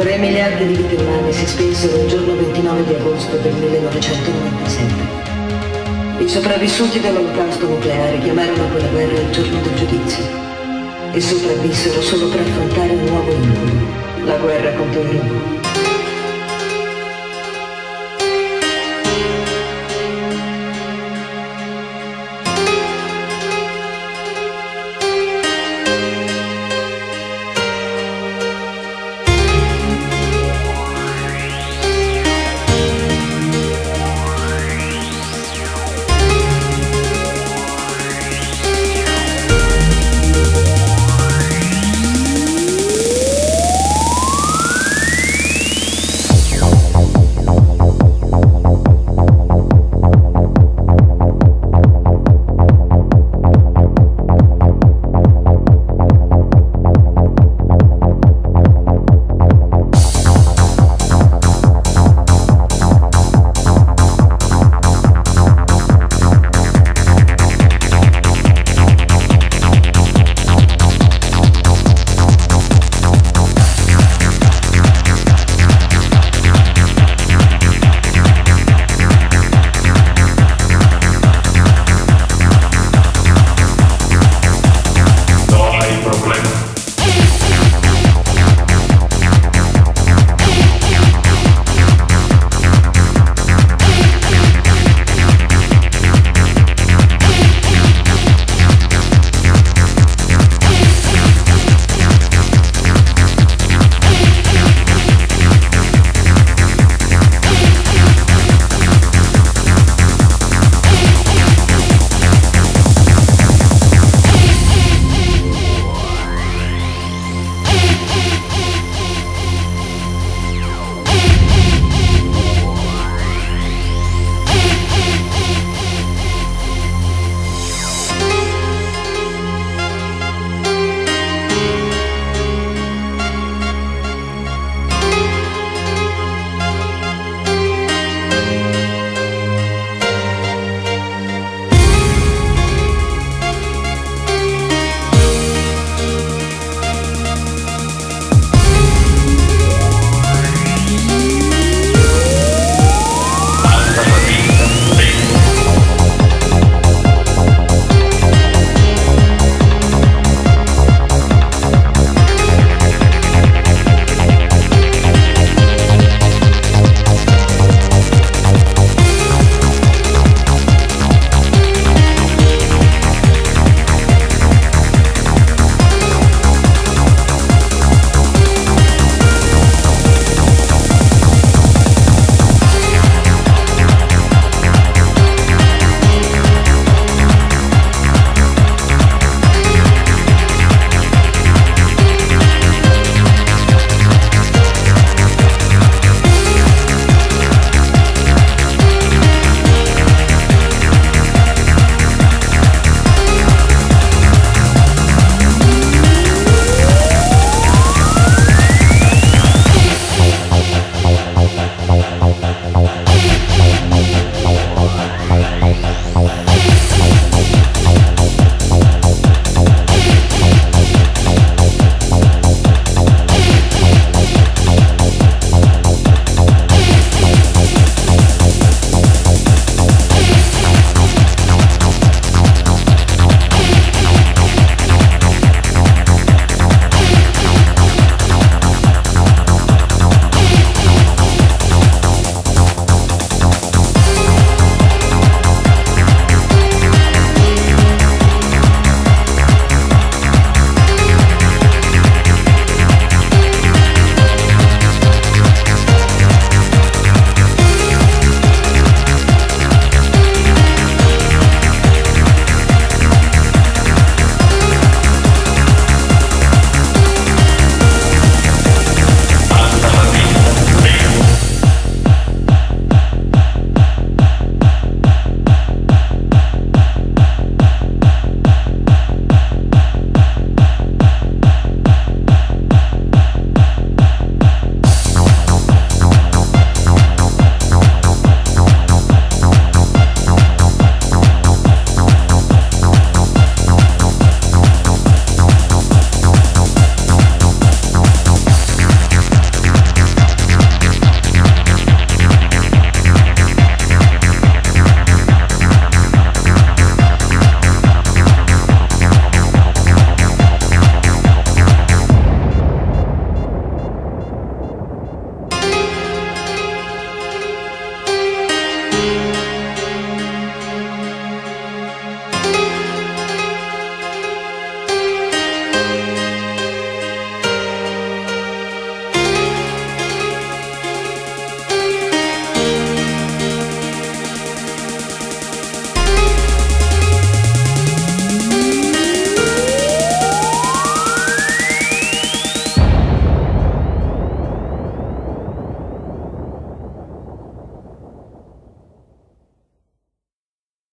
3 miliardi di vite umane si spensero il giorno 29 di agosto del 1997. I sopravvissuti dell'olocausto nucleare chiamarono quella guerra il giorno del giudizio e sopravvissero solo per affrontare un nuovo incubo, la guerra contro il lupo.